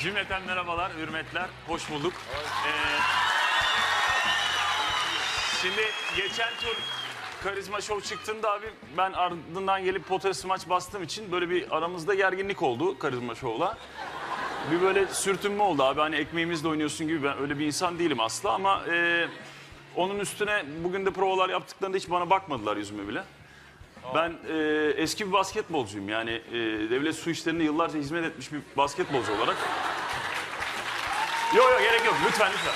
Cümleten merhabalar, hürmetler, hoş bulduk. Ee, şimdi geçen tur Karizma Show çıktığında abi ben ardından gelip potaya smaç bastığım için böyle bir aramızda gerginlik oldu Karizma Show'la. Bir böyle sürtünme oldu abi hani ekmeğimizle oynuyorsun gibi ben öyle bir insan değilim asla ama e, onun üstüne bugün de provalar yaptıklarında hiç bana bakmadılar yüzüme bile. Ben e, eski bir basketbolcuyum yani e, devlet su işlerinde yıllarca hizmet etmiş bir basketbolcu olarak. Yok yok gerek yok lütfen lütfen.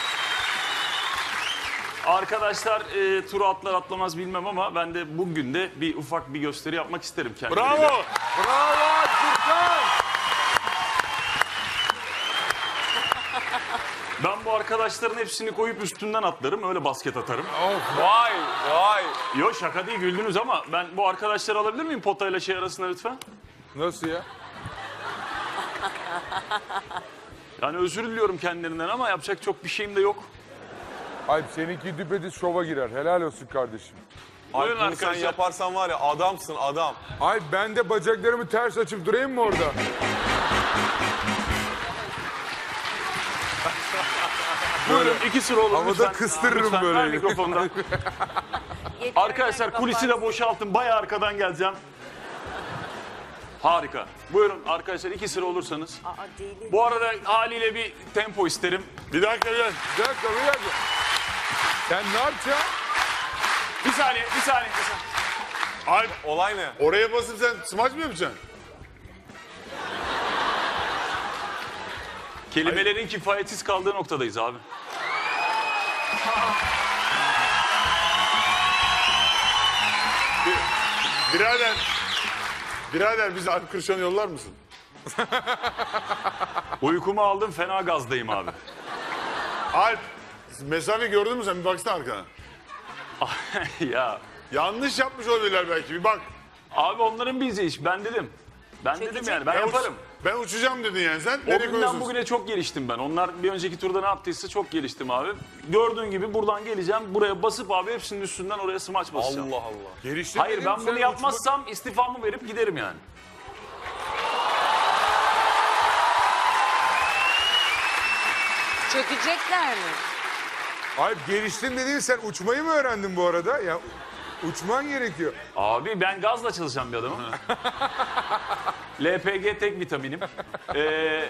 Arkadaşlar e, turu atlar atlamaz bilmem ama ben de bugün de bir ufak bir gösteri yapmak isterim kendime. Bravo. Bravo Türkan. Ben bu arkadaşların hepsini koyup üstünden atlarım öyle basket atarım. Of vay vay. Yok şaka değil güldünüz ama ben bu arkadaşları alabilir miyim potayla şey arasında lütfen? Nasıl ya? Yani özür diliyorum kendilerinden ama yapacak çok bir şeyim de yok. Alp seninki düpedüz şova girer. Helal olsun kardeşim. Buyurun Alp bunu sen arkadaşlar. yaparsan var ya adamsın adam. Alp ben de bacaklarımı ters açıp durayım mı orada? Buyurun iki sıra olur Havada lütfen. kıstırırım Lütfen, böyle. ver mikrofondan. Arkadaşlar kulisi de boşaltın. Bayağı arkadan geleceğim. Harika. Buyurun arkadaşlar iki sıra olursanız. Aa deli. Bu arada haliyle bir tempo isterim. Bir dakika bir dakika. Bir dakika bir dakika. Sen ne yapacaksın? Bir saniye, bir saniye. Bir saniye. Alp Olay ne? oraya basıp sen smaç mı yapacaksın? Kelimelerin kifayetsiz kaldığı noktadayız abi. Birader. Birader bizi Alp Kırşan'ı yollar mısın? Uykumu aldım, fena gazdayım abi. Alp mesafe gördün mü sen? Bir baksana arkana. ya Yanlış yapmış olabilirler belki. Bir bak. abi onların bizi iş. Ben dedim. Ben dedim yani ben yaparım. Ben uçacağım dedin yani sen. O Nereye günden koyuyorsun? bugüne çok geliştim ben. Onlar bir önceki turda ne yaptıysa çok geliştim abi. Gördüğün gibi buradan geleceğim. Buraya basıp abi hepsinin üstünden oraya smaç basacağım. Allah Allah. Geliştin Hayır ben sen bunu uçma- yapmazsam istifamı verip giderim yani. Çökecekler mi? Alp geliştin dediğin sen uçmayı mı öğrendin bu arada? Ya uçman gerekiyor. Abi ben gazla çalışan bir adamım. LPG tek vitaminim. Ee,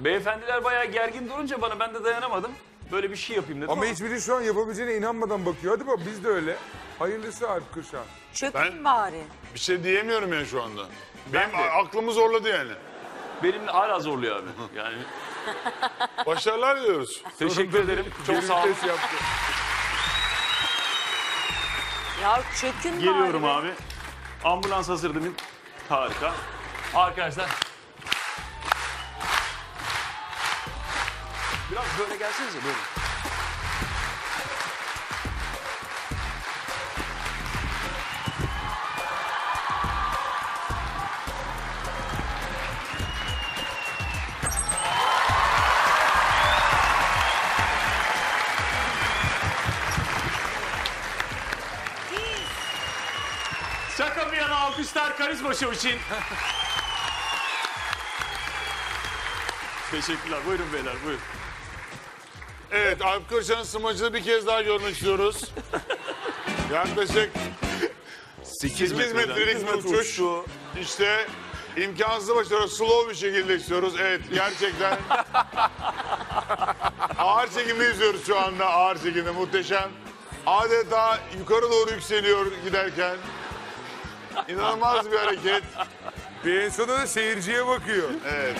beyefendiler bayağı gergin durunca bana ben de dayanamadım. Böyle bir şey yapayım dedim ama, Ama hiçbiri şu an yapabileceğine inanmadan bakıyor. Hadi bak biz de öyle. Hayırlısı Alp Kırşan. Çökün Ben- bari. Bir şey diyemiyorum yani şu anda. Benim de. aklımı zorladı yani. benim de hala zorluyor abi. Yani Başarılar diliyoruz. teşekkür ederim. Çok sağ olun. yaptı. Ya çökün Geliyorum bari. abi. Ambulans hazır mi? Harika. Arkadaşlar. Biraz böyle gelsenize böyle. Şaka bir yana alkışlar karizma show için. Teşekkürler. Buyurun beyler buyurun. Evet Alp Kırşan'ın smacını bir kez daha görmek istiyoruz. Yaklaşık 8 metrelik bir uçuş. İşte imkansız başarı slow bir şekilde istiyoruz. Evet gerçekten ağır çekimde izliyoruz şu anda ağır çekimde muhteşem. Adeta yukarı doğru yükseliyor giderken. İnanılmaz bir hareket. Bir da seyirciye bakıyor. Evet.